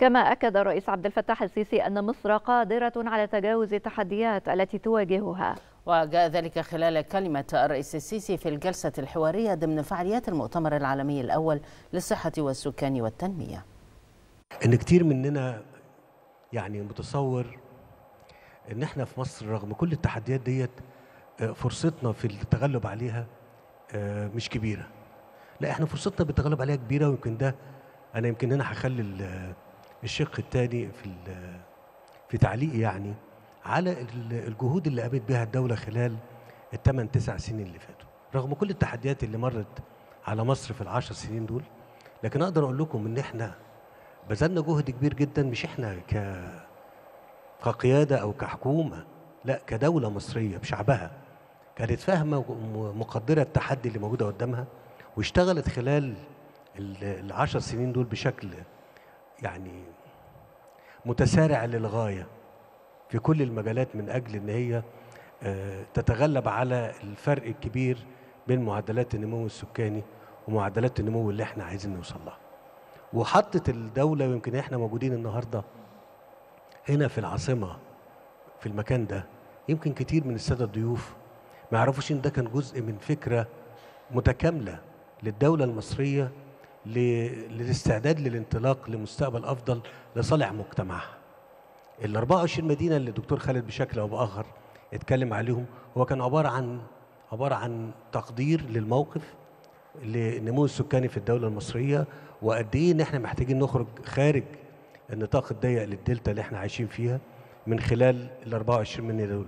كما أكد الرئيس عبد الفتاح السيسي أن مصر قادرة على تجاوز التحديات التي تواجهها. وجاء ذلك خلال كلمة الرئيس السيسي في الجلسة الحوارية ضمن فعاليات المؤتمر العالمي الأول للصحة والسكان والتنمية. إن كتير مننا يعني متصور إن إحنا في مصر رغم كل التحديات ديت آه، فرصتنا في التغلب عليها آه، مش كبيرة. لا إحنا فرصتنا بالتغلب عليها كبيرة ويمكن ده أنا يمكن هنا هخلي ال- الشق الثاني في في تعليقي يعني على ال- الجهود اللي قامت بها الدولة خلال الثمان تسع سنين اللي فاتوا. رغم كل التحديات اللي مرت على مصر في العشر سنين دول لكن أقدر أقول لكم إن إحنا بذلنا جهد كبير جدا مش إحنا ك كقيادة أو كحكومة لا كدولة مصرية بشعبها كانت فاهمة ومقدره التحدي اللي موجودة قدامها واشتغلت خلال ال- العشر سنين دول بشكل يعني متسارع للغاية في كل المجالات من أجل إن هي آه، تتغلب على الفرق الكبير بين معدلات النمو السكاني ومعدلات النمو اللي إحنا عايزين نوصل لها. وحطت الدولة ويمكن إحنا موجودين النهارده هنا في العاصمة في المكان ده يمكن كتير من السادة الضيوف ما يعرفوش إن ده كان جزء من فكرة متكاملة للدولة المصرية للاستعداد للانطلاق لمستقبل أفضل لصالح مجتمعها. ال 24 مدينة اللي الدكتور خالد بشكل أو بآخر اتكلم عليهم هو كان عبارة عن عبارة عن تقدير للموقف للنمو السكاني في الدولة المصرية وقد إيه إن إحنا محتاجين نخرج خارج النطاق الضيق للدلتا اللي إحنا عايشين فيها من خلال ال 24 مدينه دول